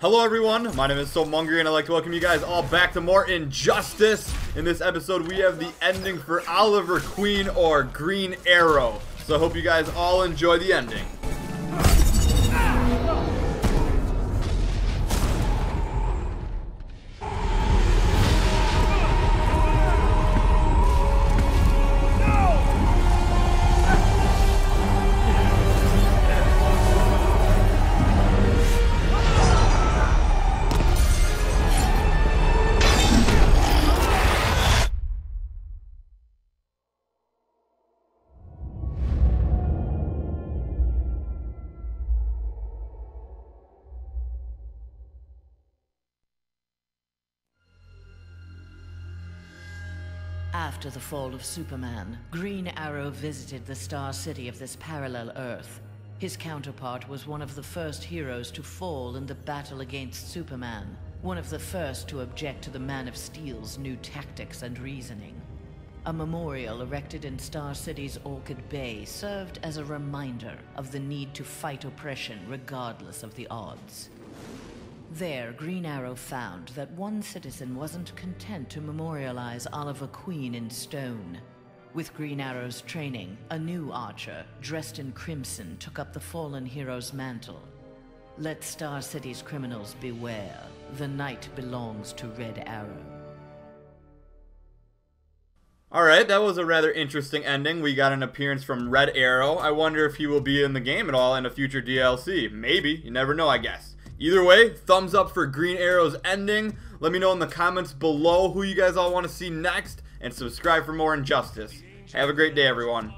Hello everyone, my name is Sooo Mungry and I'd like to welcome you guys all back to more Injustice. In this episode we have the ending for Oliver Queen or Green Arrow. So I hope you guys all enjoy the ending. After the fall of Superman, Green Arrow visited the Star City of this parallel Earth. His counterpart was one of the first heroes to fall in the battle against Superman, one of the first to object to the Man of Steel's new tactics and reasoning. A memorial erected in Star City's Orchid Bay served as a reminder of the need to fight oppression regardless of the odds. There, Green Arrow found that one citizen wasn't content to memorialize Oliver Queen in stone. With Green Arrow's training, a new archer, dressed in crimson, took up the fallen hero's mantle. Let Star City's criminals beware. The night belongs to Red Arrow. Alright, that was a rather interesting ending. We got an appearance from Red Arrow. I wonder if he will be in the game at all in a future DLC. Maybe. You never know, I guess. Either way, thumbs up for Green Arrow's ending. Let me know in the comments below who you guys all want to see next, and subscribe for more Injustice. Have a great day, everyone.